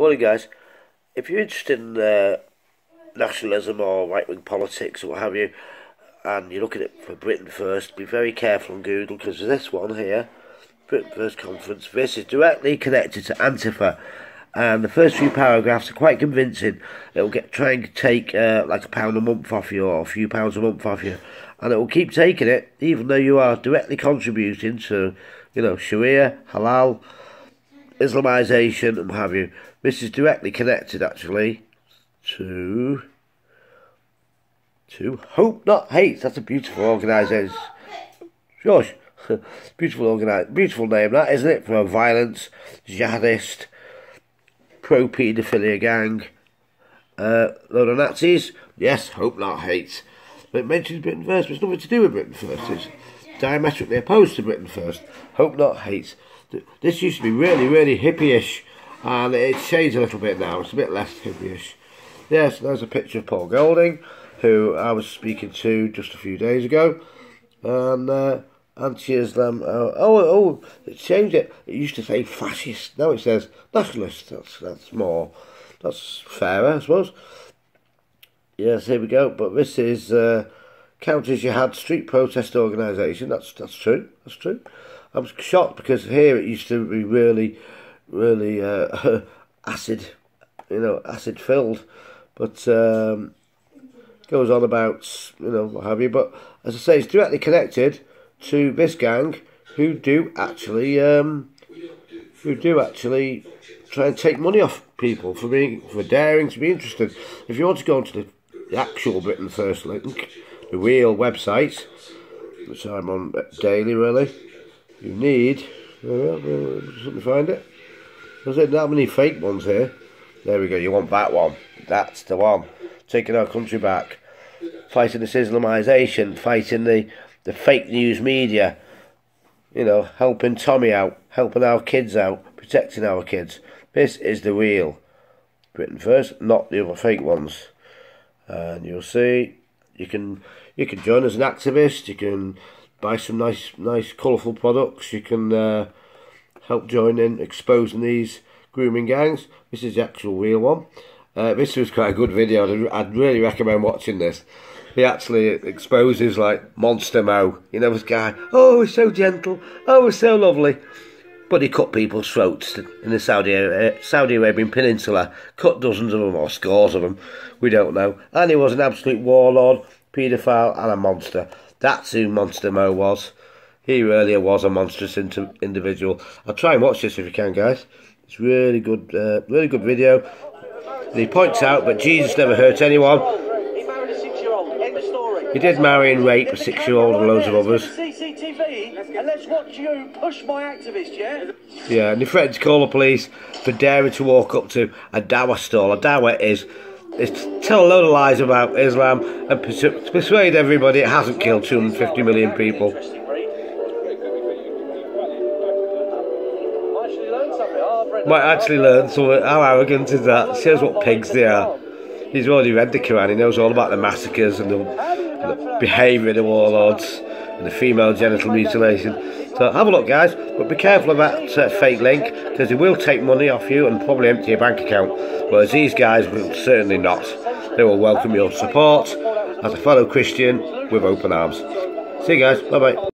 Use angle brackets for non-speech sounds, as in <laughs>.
Morning, guys. If you're interested in uh, nationalism or right wing politics or what have you, and you're looking at for Britain First, be very careful on Google because this one here, Britain First Conference, this is directly connected to Antifa. And the first few paragraphs are quite convincing. It will get try and take uh, like a pound a month off you or a few pounds a month off you, and it will keep taking it even though you are directly contributing to, you know, Sharia, halal, Islamisation and what have you. This is directly connected actually to to Hope Not Hate. That's a beautiful organisation. Josh, <laughs> beautiful organi- beautiful name that isn't it? For a violence jihadist pro paedophilia gang. Uh, load of Nazis. Yes, Hope Not Hate. But it mentions Britain First, but it's nothing to do with Britain First. It's diametrically opposed to Britain First. Hope Not Hate. This used to be really, really hippie-ish, and it's changed a little bit now. It's a bit less hippie-ish. Yes, there's a picture of Paul Golding, who I was speaking to just a few days ago, and uh, anti-Islam. Uh, oh, oh, it changed it. It used to say fascist. Now it says nationalist. That's that's more. That's fairer, I suppose. Yes, here we go. But this is uh, Counter Jihad Street Protest Organisation. That's that's true. That's true. I was shocked because here it used to be really, really uh, <laughs> acid, you know, acid filled, but um, goes on about you know what have you. But as I say, it's directly connected to this gang who do actually um, who do actually try and take money off people for being for daring to be interested. If you want to go onto the, actual Britain First link, the real website, which I'm on daily really you need. Uh, uh, let me find it. There's not that many fake ones here. There we go. You want that one? That's the one. Taking our country back, fighting this Islamisation, fighting the the fake news media. You know, helping Tommy out, helping our kids out, protecting our kids. This is the real Britain first, not the other fake ones. And you'll see, you can you can join as an activist. You can buy some nice, nice, colourful products. You can uh, help join in exposing these grooming gangs. This is the actual real one. Uh, this was quite a good video. I'd really recommend watching this. He actually exposes like Monster Mo. You know this guy. Oh, he's so gentle. Oh, he's so lovely. But he cut people's throats in the Saudi uh, Saudi Arabian Peninsula. Cut dozens of them or scores of them. We don't know. And he was an absolute warlord, paedophile, and a monster. That's who Monster Mo was. He really was a monstrous individual. I'll try and watch this if you can, guys. It's really good, uh, really good video. And he points out that Jesus never hurt anyone. He married a six-year-old. End of story. He did marry and rape a six-year-old and loads of others. CCTV, and let's watch you push my activist, yeah? Yeah, and he threatened to call the police for daring to walk up to a dawah stall. A dawah is is to tell a load of lies about Islam and persuade everybody it hasn't killed 250 million people. Might actually learn something. How arrogant is that? Shows what pigs they are. He's already read the Quran. He knows all about the massacres and the, the behaviour of the warlords and the female genital mutilation. So have a look, guys, but be careful of that uh, fake link because they will take money off you and probably empty your bank account. Whereas these guys will certainly not. They will welcome your support as a fellow Christian with open arms. See you guys. Bye bye.